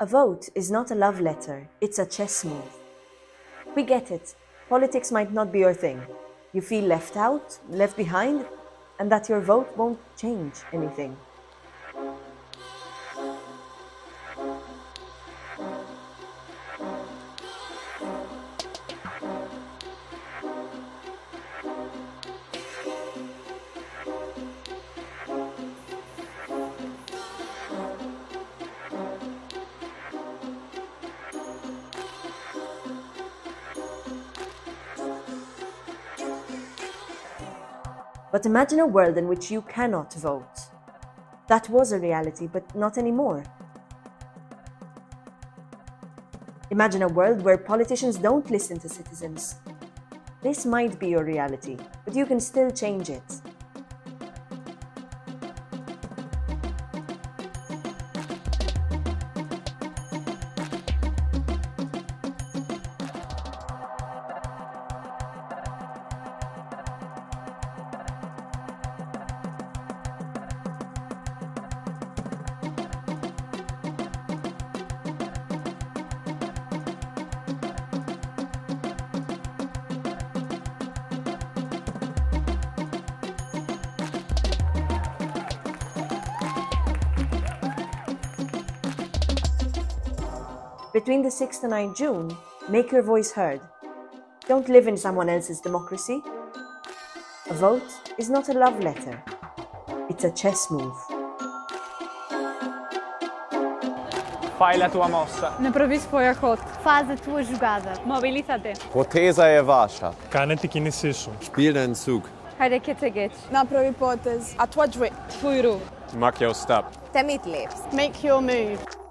A vote is not a love letter, it's a chess move. We get it. Politics might not be your thing. You feel left out, left behind, and that your vote won't change anything. But imagine a world in which you cannot vote. That was a reality, but not anymore. Imagine a world where politicians don't listen to citizens. This might be your reality, but you can still change it. between the 6th and 9th June, make your voice heard. Don't live in someone else's democracy. A vote is not a love letter, it's a chess move. Fai la tua mossa. Направи своя ход. Faz a tua jogada. Mobiliza-te. è je vaša. Kaneti kinesi su. Spiel deinen Zug. Harekete geç. Napravi potez. A tvoj Tvoj ruh. Mark your step. Temit lips. Make your move.